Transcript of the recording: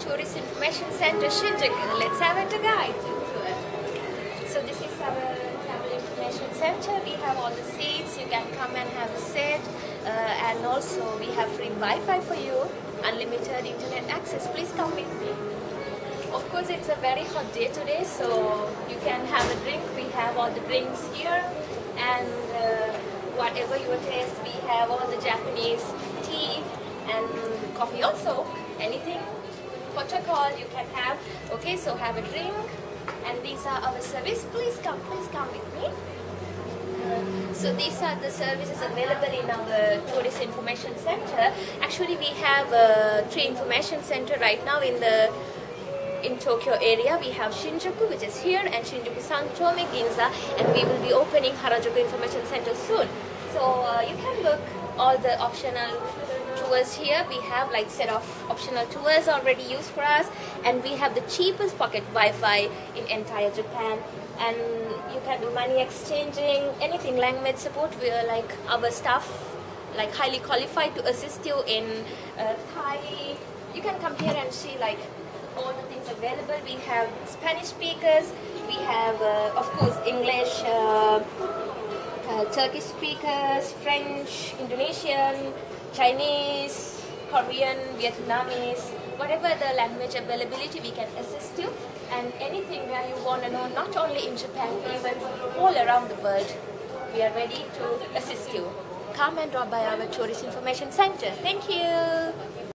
Tourist Information Center Shinjuku. Let's have a guide. So this is our travel information center. We have all the seats. You can come and have a seat. Uh, and also we have free Wi-Fi for you, unlimited internet access. Please come with me. Of course, it's a very hot day today, so you can have a drink. We have all the drinks here, and uh, whatever your taste, we have all the Japanese tea and coffee also. Anything or you can have. Okay, so have a drink, and these are our service. Please come, please come with me. So these are the services available in our tourist information center. Actually, we have uh, three information center right now in the in Tokyo area. We have Shinjuku, which is here, and Shinjuku Sanchome Ginza, and we will be opening Harajuku Information Center soon. So uh, you can book all the optional tours here. We have like set of optional tours already used for us, and we have the cheapest pocket Wi-Fi in entire Japan. And you can do money exchanging, anything language support. We are like our staff, like highly qualified to assist you in uh, Thai. You can come here and see like all the things available. We have Spanish speakers. We have, uh, of course, English. Uh, uh, Turkish speakers, French, Indonesian, Chinese, Korean, Vietnamese, whatever the language availability, we can assist you. And anything that you want to know, not only in Japan, even all around the world, we are ready to assist you. Come and drop by our tourist information center. Thank you.